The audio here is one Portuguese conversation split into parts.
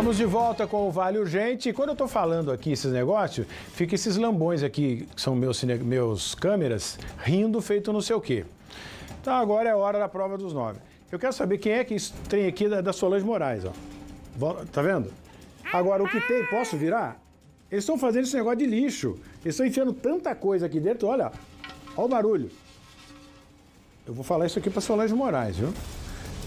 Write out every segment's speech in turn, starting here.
Estamos de volta com o Vale Urgente. E quando eu estou falando aqui esses negócios, fica esses lambões aqui, que são meus, meus câmeras, rindo feito não sei o quê. Então agora é a hora da prova dos nove. Eu quero saber quem é que tem aqui da, da Solange Moraes, ó. Tá vendo? Agora, o que tem, posso virar? Eles estão fazendo esse negócio de lixo. Eles estão enfiando tanta coisa aqui dentro, olha. Olha o barulho. Eu vou falar isso aqui para Solange Moraes, viu?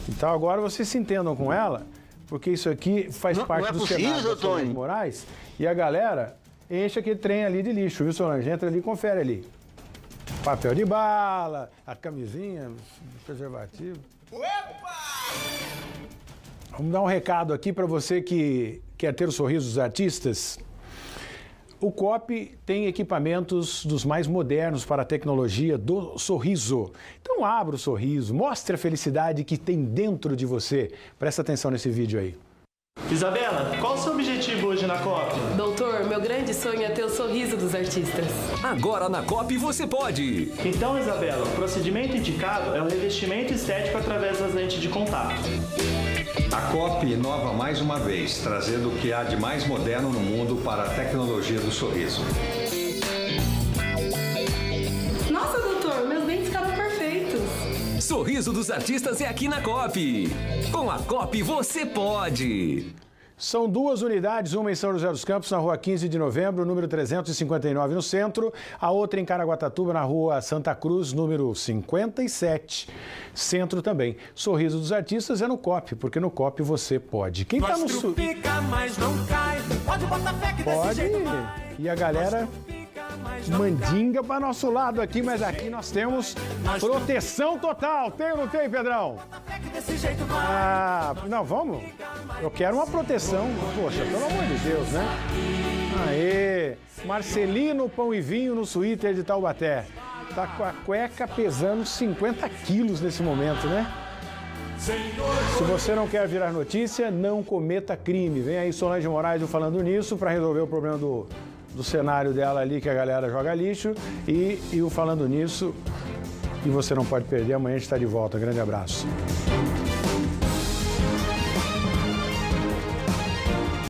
Então agora vocês se entendam com ela, porque isso aqui faz Não- parte não é do possível, Solange Tony. Moraes. E a galera enche aquele trem ali de lixo, viu, Solange? Entra ali e confere ali. Papel de bala, a camisinha, preservativo. Vamos dar um recado aqui para você que quer ter o sorriso dos artistas. O COP tem equipamentos dos mais modernos para a tecnologia do sorriso. Então abra o sorriso, mostre a felicidade que tem dentro de você. Presta atenção nesse vídeo aí. Isabela, qual o seu objetivo hoje na Copa? Doutor, meu grande sonho é ter o sorriso dos artistas. Agora na COP você pode. Então, Isabela, o procedimento indicado é o revestimento estético através das lentes de contato. A COP inova mais uma vez, trazendo o que há de mais moderno no mundo para a tecnologia do sorriso. Nossa, doutor, meus dentes ficaram perfeitos. Sorriso dos artistas é aqui na COP. Com a COP você pode. São duas unidades, uma em São José dos Campos, na rua 15 de novembro, número 359, no centro, a outra em Caraguatatuba, na rua Santa Cruz, número 57, centro também. Sorriso dos artistas é no COP, porque no COP você pode. Quem está no sul. Pode botar fé que desse Pode. E a galera mandinga para nosso lado aqui, mas aqui nós temos proteção total. Tem ou não tem, Pedrão? Desse jeito vai. Ah, não, vamos. Eu quero uma proteção. Poxa, pelo amor de Deus, né? Aê! Marcelino Pão e Vinho no Twitter de Taubaté. Tá com a cueca pesando 50 quilos nesse momento, né? Se você não quer virar notícia, não cometa crime. Vem aí Solange Moraes falando nisso para resolver o problema do, do cenário dela ali, que a galera joga lixo. E, e o falando nisso, e você não pode perder, amanhã a gente está de volta. Grande abraço.